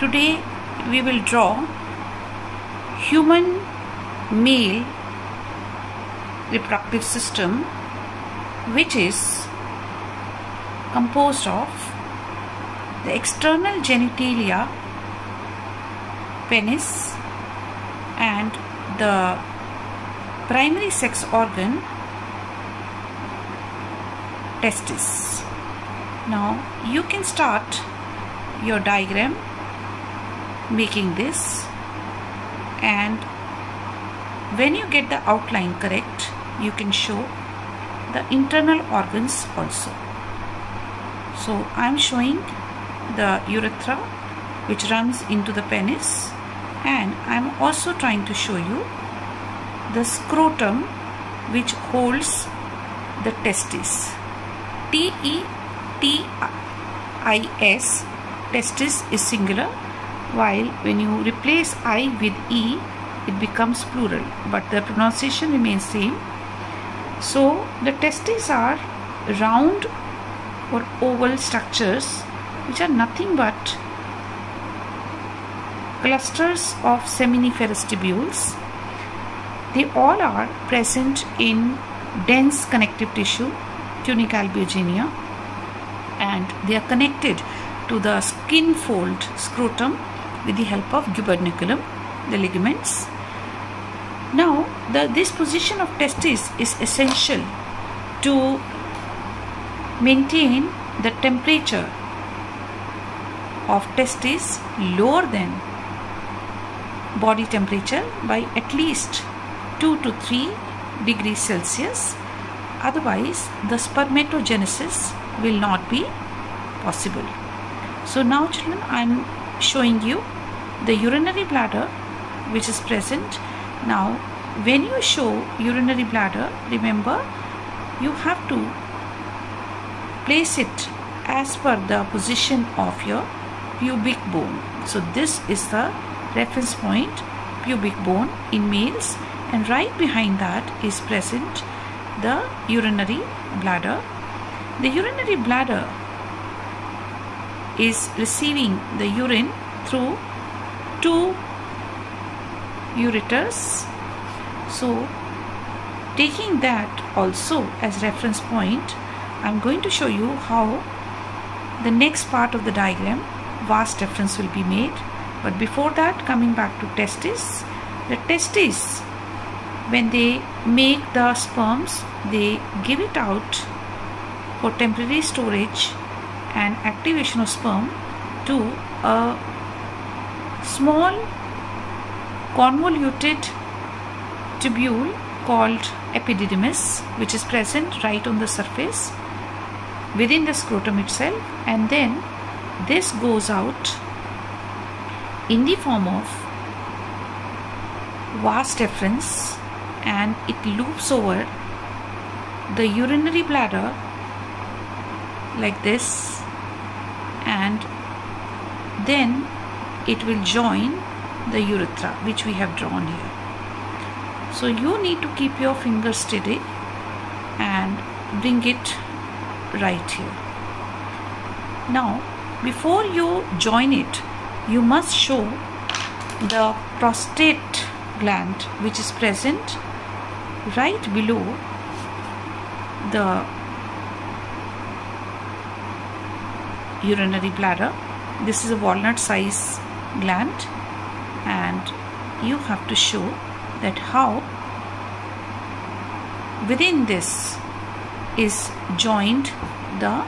Today we will draw human male reproductive system which is composed of the external genitalia penis and the primary sex organ testis. Now you can start your diagram making this. And when you get the outline correct you can show the internal organs also. So I am showing the urethra which runs into the penis. And I am also trying to show you the scrotum which holds the testis. T E T I S testis is singular while when you replace I with E it becomes plural but the pronunciation remains same. So the testes are round or oval structures which are nothing but clusters of seminiferous tubules they all are present in dense connective tissue tunica albuginea and they are connected to the skin fold scrotum with the help of gubernaculum, the ligaments. Now, the, this position of testis is essential to maintain the temperature of testis lower than body temperature by at least 2 to 3 degrees Celsius. Otherwise, the spermatogenesis will not be possible. So now children I am showing you the urinary bladder which is present. Now when you show urinary bladder remember you have to place it as per the position of your pubic bone. So this is the reference point pubic bone in males and right behind that is present the urinary bladder. The urinary bladder is receiving the urine through two ureters. So taking that also as reference point I'm going to show you how the next part of the diagram vas deferens will be made but before that coming back to testis the testis when they make the sperms they give it out for temporary storage and activation of sperm to a small convoluted tubule called epididymis which is present right on the surface within the scrotum itself. And then this goes out in the form of vas deferens and it loops over the urinary bladder like this and then it will join the urethra which we have drawn here. So you need to keep your finger steady and bring it right here. Now before you join it you must show the prostate gland which is present right below the urinary bladder. This is a walnut size gland and you have to show that how within this is joined the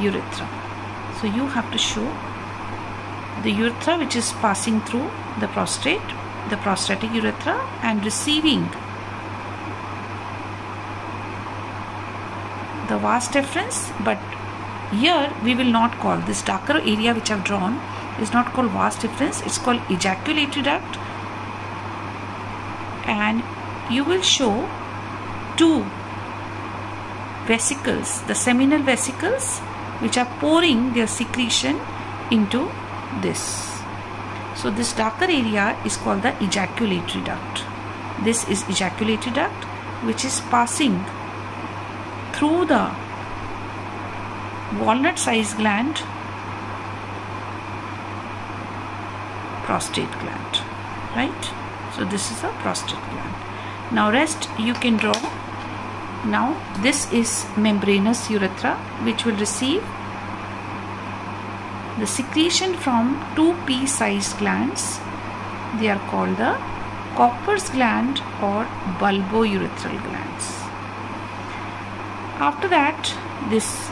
urethra. So you have to show the urethra which is passing through the prostate the prostatic urethra and receiving the vas deferens but here we will not call this darker area which I have drawn is not called vas deferens it's called ejaculatory duct and you will show two vesicles the seminal vesicles which are pouring their secretion into this. So this darker area is called the ejaculatory duct this is ejaculatory duct which is passing through the walnut size gland prostate gland right? So this is a prostate gland. Now rest you can draw. Now this is membranous urethra which will receive the secretion from two pea-sized glands. They are called the Cowper's gland or bulbourethral glands. After that this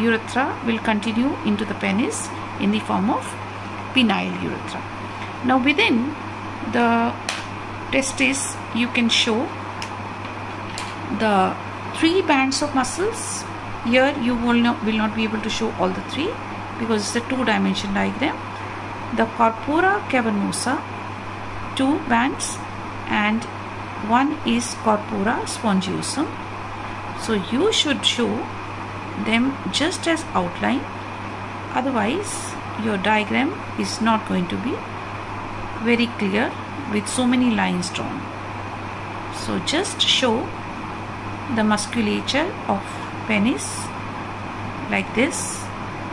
urethra will continue into the penis in the form of penile urethra. Now within the testis you can show the three bands of muscles. Here you will not, will not be able to show all the three because it's a two dimension diagram. The corpora cavernosa, two bands and one is corpora spongiosum. So you should show them just as outline. Otherwise your diagram is not going to be very clear with so many lines drawn. So just show the musculature of penis like this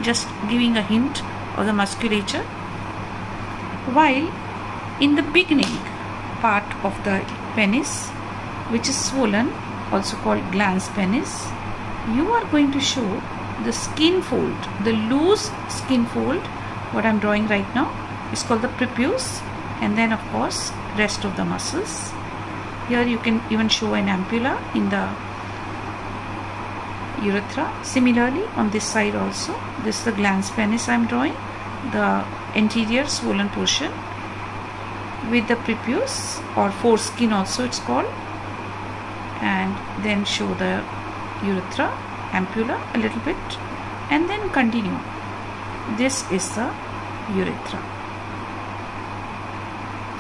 just giving a hint of the musculature while in the beginning part of the penis which is swollen also called glans penis you are going to show the skin fold the loose skin fold what I'm drawing right now. Is called the prepuce and then of course rest of the muscles. Here you can even show an ampulla in the urethra. Similarly on this side also this is the glans penis I'm drawing the anterior swollen portion with the prepuce or foreskin also it's called. And then show the urethra ampulla a little bit and then continue. This is the urethra.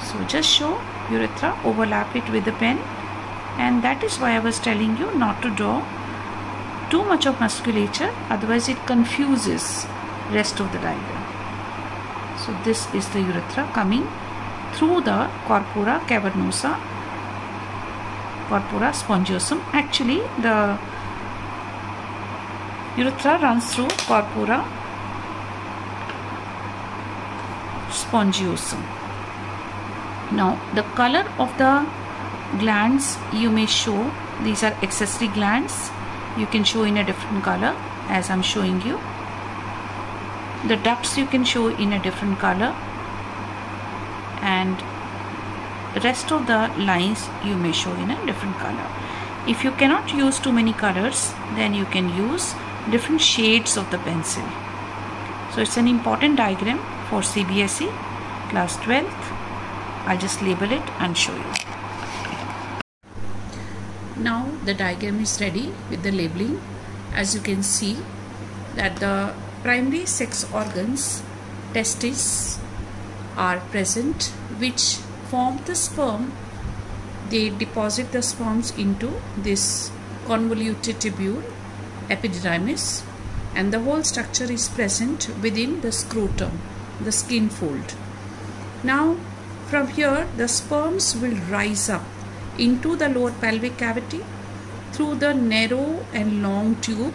So just show urethra overlap it with the pen and that is why I was telling you not to draw too much of musculature otherwise it confuses rest of the diagram. So this is the urethra coming through the corpora cavernosa corpora spongiosum. Actually the urethra runs through corpora spongiosum. Now the color of the glands you may show these are accessory glands you can show in a different color as I'm showing you. The ducts you can show in a different color and the rest of the lines you may show in a different color. If you cannot use too many colors then you can use different shades of the pencil. So it's an important diagram for CBSE class 12th. I'll just label it and show you. Now the diagram is ready with the labeling. As you can see that the primary sex organs testes are present which form the sperm. They deposit the sperms into this convoluted tubule epididymis and the whole structure is present within the scrotum, the skin fold. Now from here the sperms will rise up into the lower pelvic cavity through the narrow and long tube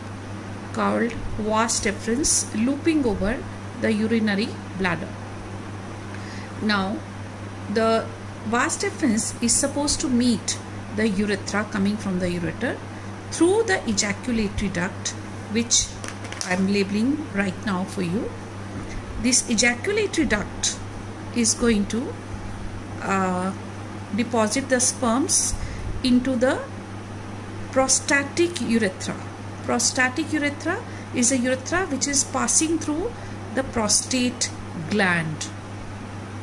called vas deferens looping over the urinary bladder. Now the vas deferens is supposed to meet the urethra coming from the ureter through the ejaculatory duct which I'm labeling right now for you. This ejaculatory duct is going to uh, deposit the sperms into the prostatic urethra. Prostatic urethra is a urethra which is passing through the prostate gland.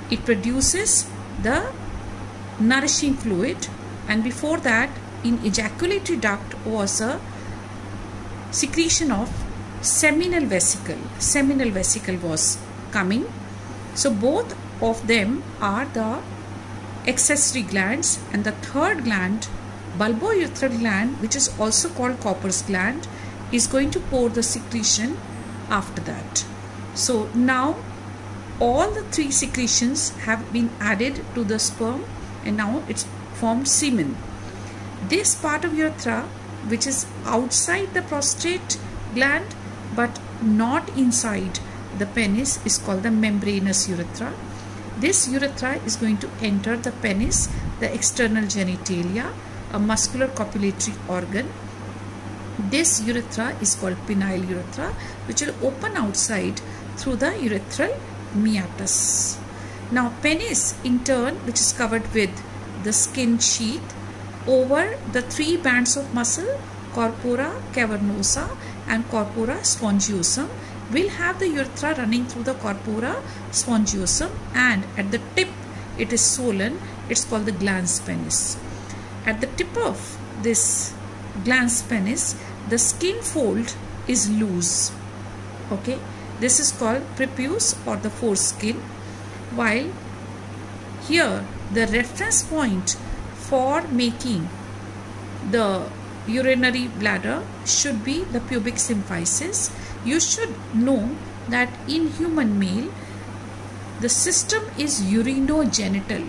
It produces the nourishing fluid and before that in ejaculatory duct was a secretion of seminal vesicle. Seminal vesicle was coming. So both of them are the accessory glands and the third gland bulbourethral gland which is also called Cowper's gland is going to pour the secretion after that. So now all the three secretions have been added to the sperm and now it's formed semen. This part of urethra which is outside the prostate gland but not inside the penis is called the membranous urethra. This urethra is going to enter the penis, the external genitalia, a muscular copulatory organ. This urethra is called penile urethra which will open outside through the urethral meatus. Now penis in turn which is covered with the skin sheath over the three bands of muscle corpora cavernosa and corpora spongiosum will have the urethra running through the corpora spongiosum and at the tip it is swollen it's called the glans penis. At the tip of this glans penis the skin fold is loose okay? This is called prepuce or the foreskin while here the reference point for making the urinary bladder should be the pubic symphysis. You should know that in human male the system is urinogenital.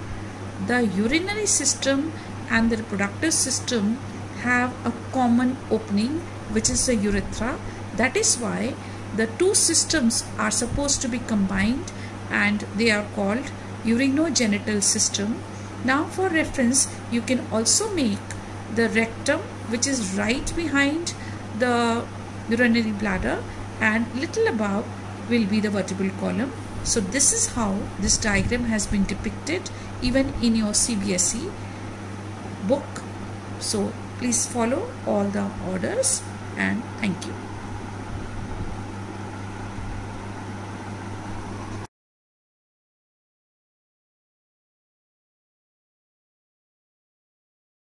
The urinary system and the reproductive system have a common opening which is the urethra. That is why the two systems are supposed to be combined and they are called urinogenital system now for reference you can also make the rectum which is right behind the urinary bladder and little above will be the vertebral column. So this is how this diagram has been depicted even in your CBSE book. So please follow all the orders and thank you.